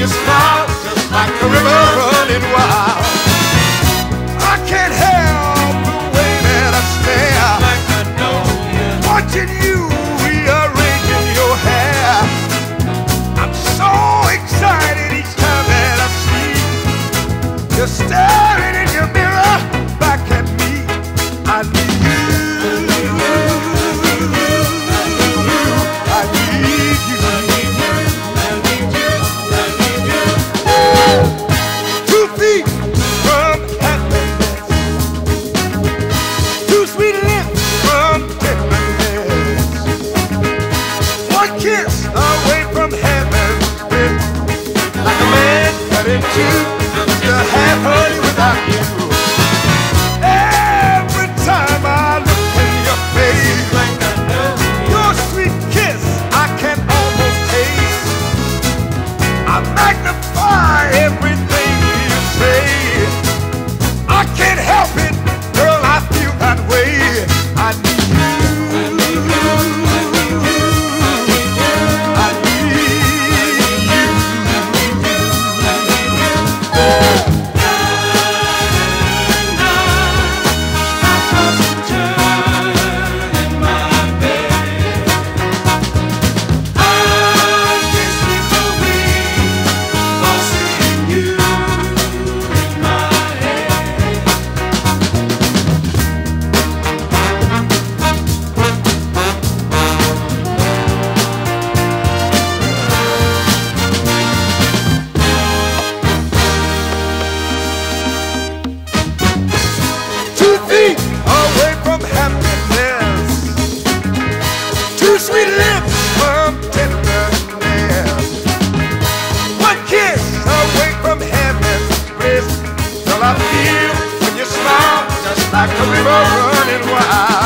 you smile just like a river running wild. I can't help the way that I stare, like I know you. watching you rearranging your hair. I'm so excited each time that I see you staring. Sweet lips from tenderness. One kiss away from heaven's bliss. Girl, I feel when you smile just like a river running wild.